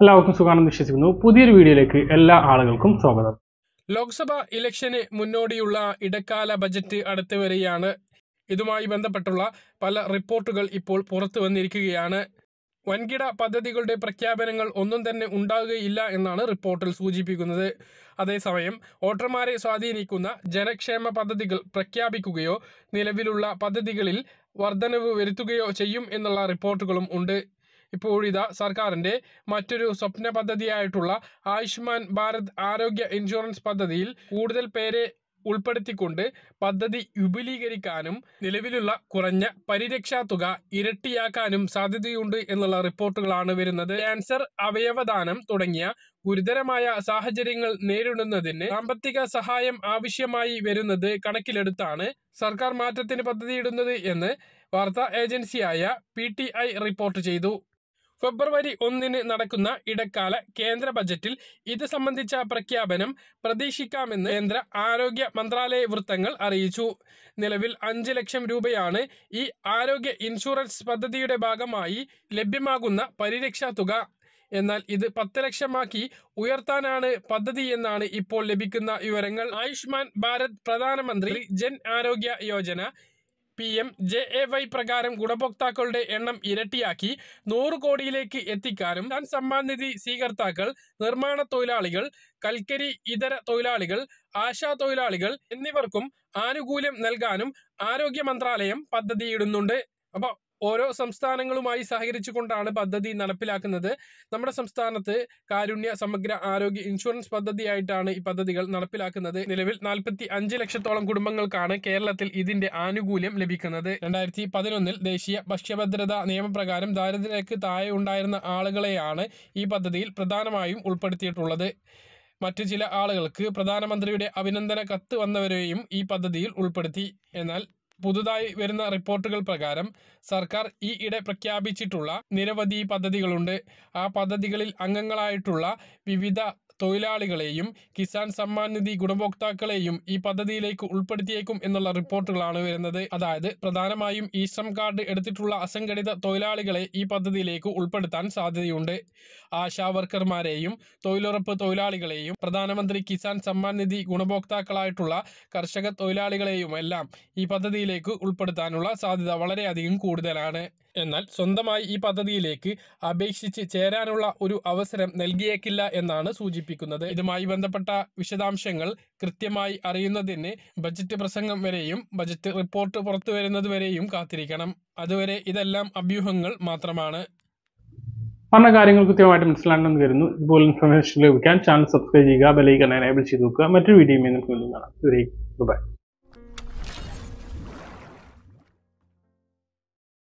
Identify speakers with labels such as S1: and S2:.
S1: എല്ലാവർക്കും സുഖാണെന്ന് വിശ്വസിക്കുന്നു. പുതിയൊരു വീഡിയോയിലേക്ക് എല്ലാ ആളുകൾക്കും സ്വാഗതം.
S2: ലോക്സഭ ഇലക്ഷന് മുന്നോടിയുള്ള ഇടക്കാല ബജറ്റ് അടുത്ത് വരികയാണ്. ഇതുമായി ബന്ധപ്പെട്ടുള്ള പല റിപ്പോർട്ടുകൾ ഇപ്പോൾ പുറത്തു വന്നിരിക്കുകയാണ്. വൻകിട പദ്ധതികളുടെ പ്രഖ്യാപനങ്ങൾ ഒന്നും തന്നെ ഉണ്ടാകുകയില്ല എന്നാണ് റിപ്പോർട്ടിൽ സൂചിപ്പിക്കുന്നത്. അതേസമയം വോട്ടർമാരെ സ്വാധീനിക്കുന്ന ജനക്ഷേമ പദ്ധതികൾ പ്രഖ്യാപിക്കുകയോ നിലവിലുള്ള പദ്ധതികളിൽ വർധനവ് വരുത്തുകയോ ചെയ്യും എന്നുള്ള റിപ്പോർട്ടുകളും ഉണ്ട്. ഇപ്പോഴിതാ സർക്കാരിന്റെ മറ്റൊരു സ്വപ്ന പദ്ധതിയായിട്ടുള്ള ആയുഷ്മാൻ ഭാരത് ആരോഗ്യ ഇൻഷുറൻസ് പദ്ധതിയിൽ കൂടുതൽ പേരെ ഉൾപ്പെടുത്തിക്കൊണ്ട് പദ്ധതി വിപുലീകരിക്കാനും നിലവിലുള്ള കുറഞ്ഞ പരിരക്ഷാ തുക ഇരട്ടിയാക്കാനും സാധ്യതയുണ്ട് എന്നുള്ള റിപ്പോർട്ടുകളാണ് വരുന്നത്. ക്യാൻസർ അവയവദാനം തുടങ്ങിയ ഗുരുതരമായ സാഹചര്യങ്ങൾ നേരിടുന്നതിന് സാമ്പത്തിക സഹായം ആവശ്യമായി വരുന്നത് കണക്കിലെടുത്താണ് സർക്കാർ മാറ്റത്തിന് പദ്ധതിയിടുന്നത് എന്ന് വാർത്താ ഏജൻസിയായ പി റിപ്പോർട്ട് ചെയ്തു. ഫെബ്രുവരി ഒന്നിന് നടക്കുന്ന ഇടക്കാല കേന്ദ്ര ബജറ്റിൽ ഇത് സംബന്ധിച്ച പ്രഖ്യാപനം പ്രതീക്ഷിക്കാമെന്ന് കേന്ദ്ര ആരോഗ്യ മന്ത്രാലയ വൃത്തങ്ങൾ അറിയിച്ചു. നിലവിൽ അഞ്ച് ലക്ഷം രൂപയാണ് ഈ ആരോഗ്യ ഇൻഷുറൻസ് പദ്ധതിയുടെ ഭാഗമായി ലഭ്യമാകുന്ന പരിരക്ഷാ തുക. എന്നാൽ ഇത് പത്ത് ലക്ഷമാക്കി ഉയർത്താനാണ് പദ്ധതി എന്നാണ് ഇപ്പോൾ ലഭിക്കുന്ന വിവരങ്ങൾ. Ayushman Bharat Pradhanmantri Jan Arogya Yojana P M J A Y പ്രകാരം ഗുണഭോക്താക്കളുടെ എണ്ണം ഇരട്ടിയാക്കി നൂറ് കോടിയിലേക്ക് എത്തിക്കാനും ധൻ സമ്മാൻ നിധി സ്വീകർത്താക്കൾ നിർമ്മാണ തൊഴിലാളികൾ കൽക്കരി ഇതര തൊഴിലാളികൾ ആശാ തൊഴിലാളികൾ എന്നിവർക്കും ആനുകൂല്യം നൽകാനും ആരോഗ്യ മന്ത്രാലയം പദ്ധതിയിടുന്നുണ്ട്. അപ്പോൾ ഓരോ സംസ്ഥാനങ്ങളുമായി സഹകരിച്ചുകൊണ്ടാണ് പദ്ധതി നടപ്പിലാക്കുന്നത്. നമ്മുടെ സംസ്ഥാനത്ത് കാരുണ്യ സമഗ്ര ആരോഗ്യ ഇൻഷുറൻസ് പദ്ധതിയായിട്ടാണ് ഈ പദ്ധതികൾ നടപ്പിലാക്കുന്നത്. നിലവിൽ നാൽപ്പത്തി അഞ്ച് ലക്ഷത്തോളം കുടുംബങ്ങൾക്കാണ് കേരളത്തിൽ ഇതിന്റെ ആനുകൂല്യം ലഭിക്കുന്നത്. രണ്ടായിരത്തി പതിനൊന്നിൽ ദേശീയ ഭക്ഷ്യഭദ്രതാ നിയമപ്രകാരം ദാരിദ്ര്യക്ക് താഴെ ഉണ്ടായിരുന്ന ആളുകളെയാണ് ഈ പദ്ധതിയിൽ പ്രധാനമായും ഉൾപ്പെടുത്തിയിട്ടുള്ളത്. മറ്റു ചില ആളുകൾക്ക് പ്രധാനമന്ത്രിയുടെ അഭിനന്ദന കത്ത് വന്നവരെയും ഈ പദ്ധതിയിൽ ഉൾപ്പെടുത്തി. എന്നാൽ പുതുതായി വരുന്ന റിപ്പോർട്ടുകൾ പ്രകാരം സർക്കാർ ഈ ഇടെ പ്രഖ്യാപിച്ചിട്ടുള്ള നിരവധി പദ്ധതികളുണ്ട്. ആ പദ്ധതികളിൽ അംഗങ്ങളായിട്ടുള്ള വിവിധ തൊഴിലാളികളെയും കിസാൻ സമ്മാൻ നിധി ഗുണഭോക്താക്കളെയും ഈ പദ്ധതിയിലേക്ക് ഉൾപ്പെടുത്തിയേക്കും എന്നുള്ള റിപ്പോർട്ടുകളാണ് വരുന്നത്. അതായത് പ്രധാനമായും ഈ ശ്രം കാർഡ് എടുത്തിട്ടുള്ള അസംഘടിത തൊഴിലാളികളെ ഈ പദ്ധതിയിലേക്ക് ഉൾപ്പെടുത്താൻ സാധ്യതയുണ്ട്. ആശാ വർക്കർമാരെയും തൊഴിലുറപ്പ് തൊഴിലാളികളെയും പ്രധാനമന്ത്രി കിസാൻ സമ്മാൻ നിധി ഗുണഭോക്താക്കളായിട്ടുള്ള കർഷക തൊഴിലാളികളെയും എല്ലാം ഈ പദ്ധതിയിലേക്ക് ഉൾപ്പെടുത്താനുള്ള സാധ്യത വളരെയധികം കൂടുതലാണ്. എന്നാൽ സ്വന്തമായി ഈ പദ്ധതിയിലേക്ക് അപേക്ഷിച്ച് ചേരാനുള്ള ഒരു അവസരം നൽകിയേക്കില്ല എന്നാണ് സൂചിപ്പിക്കുന്നത്. ഇതുമായി ബന്ധപ്പെട്ട വിശദാംശങ്ങൾ കൃത്യമായി അറിയുന്നതിന് ബജറ്റ് പ്രസംഗം വരെയും ബജറ്റ് റിപ്പോർട്ട് പുറത്തു വരുന്നത് വരെയും കാത്തിരിക്കണം. അതുവരെ ഇതെല്ലാം അഭ്യൂഹങ്ങൾ മാത്രമാണ്.
S1: പറഞ്ഞ കാര്യങ്ങൾ കൃത്യമായിട്ട് മനസ്സിലാണെന്ന് കരുതുന്നു ഇതുപോലെ ഇൻഫർമേഷൻ ലഭിക്കാൻ ചാനൽ സബ്സ്ക്രൈബ് ചെയ്യുക ബെലൈക്കൺ എനേബിൾ ചെയ്ത് നോക്കുക. മറ്റൊരു വീഡിയോയുമായി നമുക്ക് കാണാം. ബൈ